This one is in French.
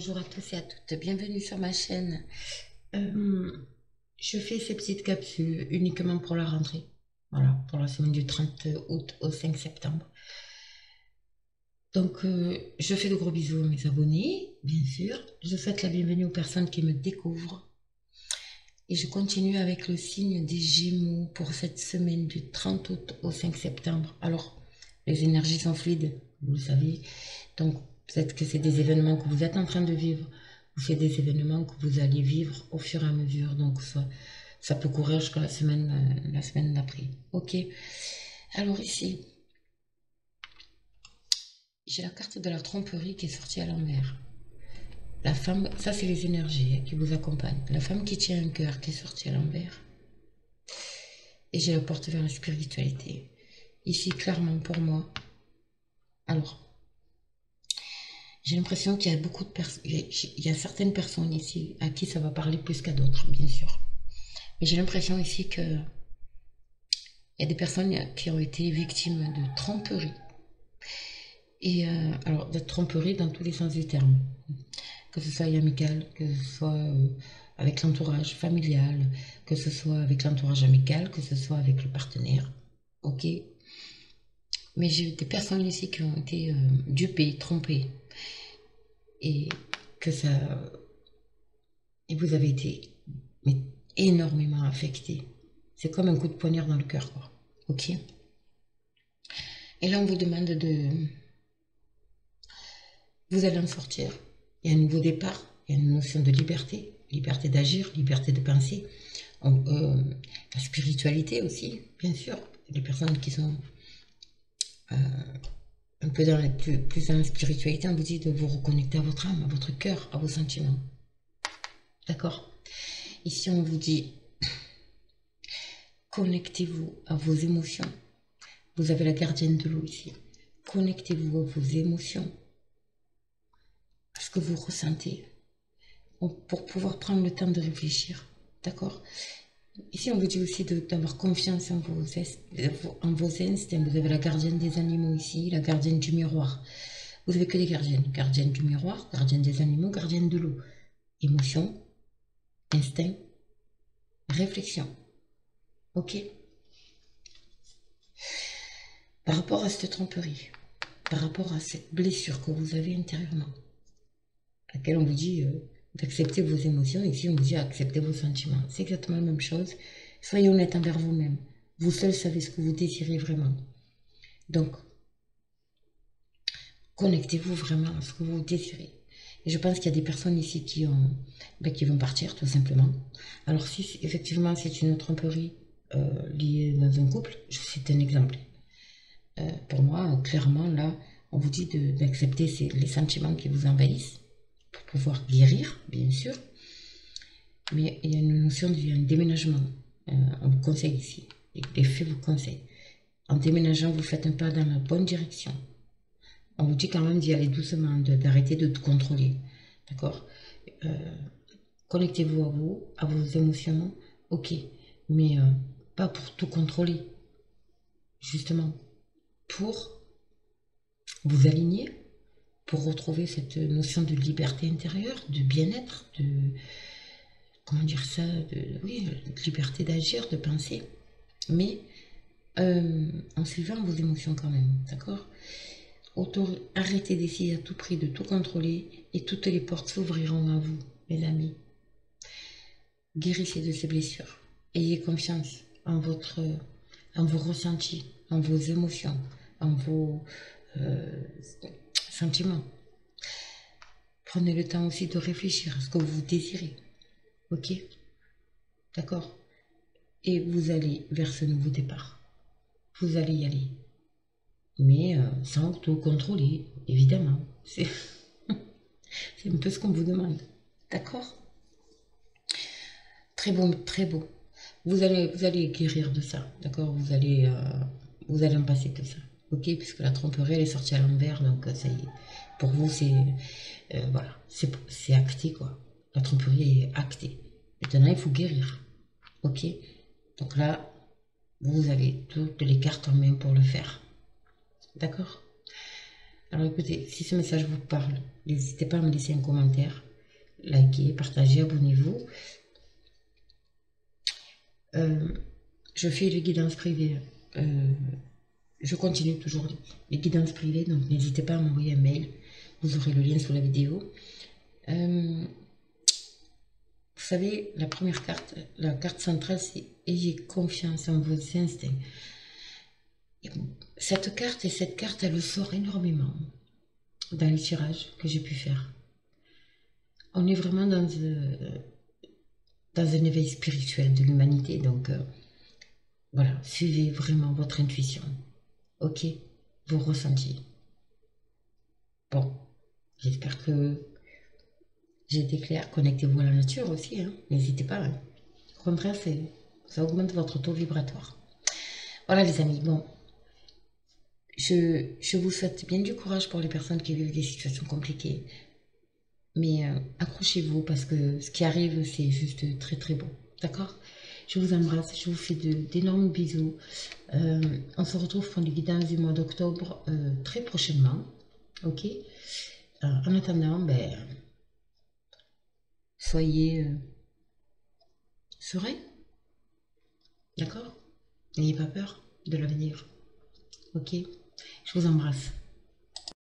Bonjour à tous et à toutes, bienvenue sur ma chaîne. Euh, je fais ces petites capsules uniquement pour la rentrée. Voilà, pour la semaine du 30 août au 5 septembre. Donc, euh, je fais de gros bisous à mes abonnés, bien sûr. Je souhaite la bienvenue aux personnes qui me découvrent. Et je continue avec le signe des Gémeaux pour cette semaine du 30 août au 5 septembre. Alors, les énergies sont fluides, vous le savez. Donc, peut-être que c'est des événements que vous êtes en train de vivre ou c'est des événements que vous allez vivre au fur et à mesure. Donc, ça, peut courir jusqu'à la semaine, euh, la semaine d'après. Ok. Alors ici, j'ai la carte de la tromperie qui est sortie à l'envers. La femme, ça c'est les énergies qui vous accompagnent. La femme qui tient un cœur qui est sortie à l'envers. Et j'ai la porte vers la spiritualité. Ici, clairement pour moi. Alors, j'ai l'impression qu'il y a beaucoup de personnes, il y a certaines personnes ici à qui ça va parler plus qu'à d'autres, bien sûr. Mais j'ai l'impression ici que il y a des personnes qui ont été victimes de tromperie. Et euh, alors, de tromperie dans tous les sens du terme. Que ce soit amical, que ce soit euh, avec l'entourage familial, que ce soit avec l'entourage amical, que ce soit avec le partenaire. Ok? Mais j'ai des personnes ici qui ont été euh, dupées, trompées. Et que ça. Et vous avez été mais, énormément affecté. C'est comme un coup de poignard dans le cœur, quoi. Ok Et là, on vous demande de vous allez en sortir. Il y a un nouveau départ, il y a une notion de liberté, liberté d'agir, liberté de penser, euh, la spiritualité aussi, bien sûr. Les personnes qui sont euh, peu dans la, plus, plus dans la spiritualité, on vous dit de vous reconnecter à votre âme, à votre cœur, à vos sentiments. D'accord? Ici, on vous dit connectez-vous à vos émotions. Vous avez la gardienne de l'eau ici. Connectez-vous à vos émotions ce que vous ressentez pour pouvoir prendre le temps de réfléchir. D'accord? Ici, on vous dit aussi d'avoir confiance en vos, instincts. Vous avez la gardienne des animaux ici, la gardienne du miroir. Vous avez que des gardiennes. Gardienne du miroir, gardienne des animaux, gardienne de l'eau. Émotion, instinct, réflexion. Ok? Par rapport à cette tromperie, par rapport à cette blessure que vous avez intérieurement, à laquelle on vous dit euh, d'accepter vos émotions. Ici, on vous dit accepter vos sentiments. C'est exactement la même chose. Soyez honnête envers vous-même. Vous seul savez ce que vous désirez vraiment. Donc, connectez-vous vraiment à ce que vous désirez. Et je pense qu'il y a des personnes ici qui, ont, ben, qui vont partir, tout simplement. Alors, si effectivement c'est une tromperie euh, liée dans un couple, c'est un exemple. Euh, pour moi, clairement, là, on vous dit d'accepter les sentiments qui vous envahissent pour pouvoir guérir, bien sûr. Mais il y a une notion de déménagement. Euh, on vous conseille ici. Les faits vous conseillent. En déménageant, vous faites un pas dans la bonne direction. On vous dit quand même d'y aller doucement, d'arrêter de, tout contrôler. D'accord? Euh, Connectez-vous à vous, à vos émotions, ok. Mais euh, pas pour tout contrôler. Justement, pour vous aligner pour retrouver cette notion de liberté intérieure, de bien-être, de comment dire ça, de, liberté d'agir, de penser, mais euh, en suivant vos émotions quand même, d'accord? Arrêtez d'essayer à tout prix de tout contrôler et toutes les portes s'ouvriront à vous, mes amis. Guérissez de ces blessures. Ayez confiance en votre, en vos ressentis, en vos émotions, en vos euh, sentiments. Prenez le temps aussi de réfléchir à ce que vous désirez. Ok? D'accord? Et vous allez vers ce nouveau départ. Vous allez y aller. Mais euh, sans tout contrôler, évidemment. C'est un peu ce qu'on vous demande. D'accord? Très beau, très beau. Vous allez, vous allez guérir de ça. D'accord? Vous, allez, euh, vous allez en passer de ça ok, puisque la tromperie elle est sortie à l'envers, donc euh, ça y est. Pour vous, c'est euh, voilà, c'est acté quoi. La tromperie est actée. Maintenant, il faut guérir, ok. Donc là, vous avez toutes les cartes en main pour le faire, d'accord? Alors écoutez, si ce message vous parle, n'hésitez pas à me laisser un commentaire, likez, partagez, abonnez-vous. Euh, je fais les guidances privées. Je continue toujours les guidances privées, donc n'hésitez pas à m'envoyer un mail. Vous aurez le lien sous la vidéo. Euh, vous savez, la première carte, la carte centrale, c'est Ayez confiance en vos instincts. Cette carte et cette carte, elle sort énormément dans les tirages que j'ai pu faire. On est vraiment dans, euh, dans un éveil spirituel de l'humanité, donc euh, voilà, suivez vraiment votre intuition. Ok Vous ressentiez. Bon, j'espère que j'ai été claire. Connectez-vous à la nature aussi, hein. n'hésitez pas. Hein. Contraire, ça augmente votre taux vibratoire. Voilà les amis, bon. Je, je, vous souhaite bien du courage pour les personnes qui vivent des situations compliquées. Mais euh, accrochez-vous parce que ce qui arrive, c'est juste très très bon. D'accord? Je vous embrasse, je vous fais d'énormes bisous. Euh, on se retrouve pour les guidances du mois d'octobre euh, très prochainement. Ok? Euh, En attendant, ben, soyez sereins. D'accord? N'ayez pas peur de l'avenir. Ok? Je vous embrasse.